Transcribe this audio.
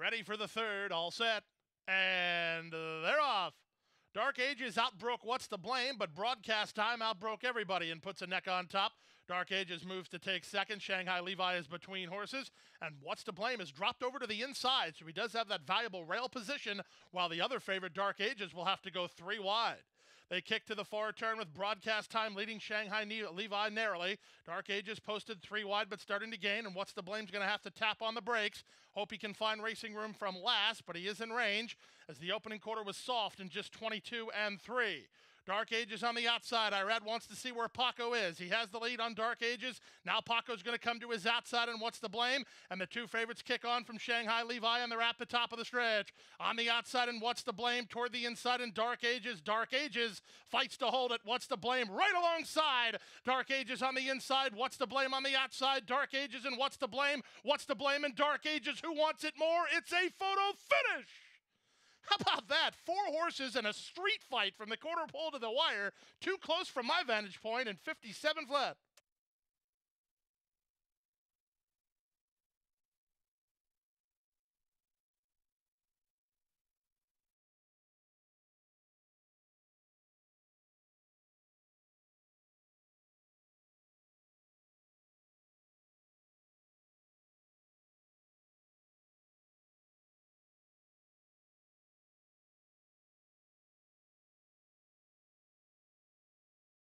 Ready for the third, all set. And they're off. Dark Ages outbroke What's to Blame, but broadcast time outbroke everybody and puts a neck on top. Dark Ages moves to take second. Shanghai Levi is between horses, and What's to Blame is dropped over to the inside, so he does have that valuable rail position, while the other favorite, Dark Ages, will have to go three wide. They kick to the far turn with broadcast time leading Shanghai Levi narrowly. Dark Ages posted three wide but starting to gain, and What's the Blame's going to have to tap on the brakes. Hope he can find racing room from last, but he is in range as the opening quarter was soft in just 22 and 3. Dark Ages on the outside. Irad wants to see where Paco is. He has the lead on Dark Ages. Now Paco's going to come to his outside, and what's the blame? And the two favorites kick on from Shanghai Levi, and they're at the top of the stretch. On the outside, and what's the blame? Toward the inside, and Dark Ages. Dark Ages fights to hold it. What's the blame? Right alongside. Dark Ages on the inside. What's the blame on the outside? Dark Ages, and what's the blame? What's the blame in Dark Ages? Who wants it more? It's a photo finish. How about that? Four horses and a street fight from the quarter pole to the wire. Too close from my vantage point and 57 flat.